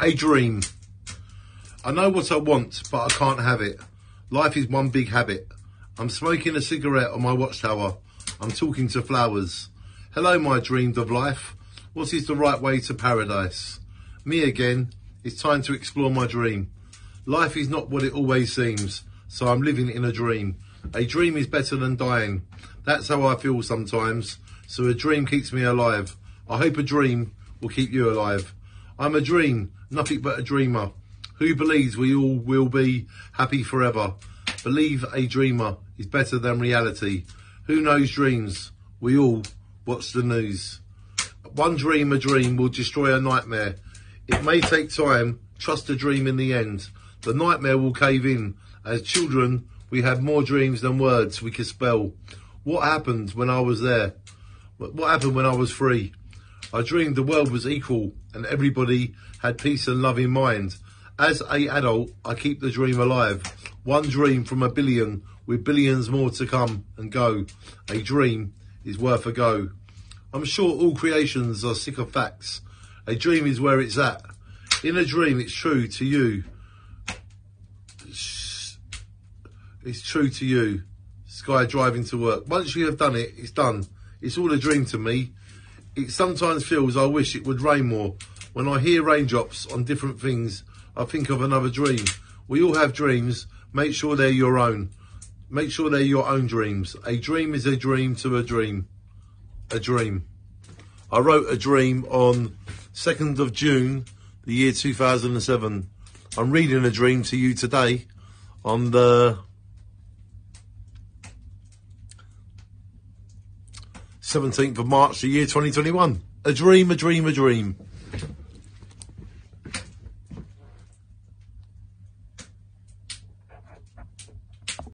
A dream. I know what I want, but I can't have it. Life is one big habit. I'm smoking a cigarette on my watchtower. I'm talking to flowers. Hello, my dreams of life. What is the right way to paradise? Me again. It's time to explore my dream. Life is not what it always seems, so I'm living in a dream. A dream is better than dying. That's how I feel sometimes. So a dream keeps me alive. I hope a dream will keep you alive. I'm a dream, nothing but a dreamer. Who believes we all will be happy forever? Believe a dreamer is better than reality. Who knows dreams? We all watch the news. One dream, a dream will destroy a nightmare. It may take time. Trust a dream in the end. The nightmare will cave in. As children, we had more dreams than words we could spell. What happened when I was there? What happened when I was free? I dreamed the world was equal and everybody had peace and love in mind. As a adult, I keep the dream alive. One dream from a billion, with billions more to come and go. A dream is worth a go. I'm sure all creations are sick of facts. A dream is where it's at. In a dream, it's true to you. It's true to you. Sky driving to work. Once you have done it, it's done. It's all a dream to me. It sometimes feels I wish it would rain more. When I hear raindrops on different things, I think of another dream. We all have dreams. Make sure they're your own. Make sure they're your own dreams. A dream is a dream to a dream. A dream. I wrote a dream on 2nd of June, the year 2007. I'm reading a dream to you today on the 17th of March, the year 2021. A dream, a dream, a dream.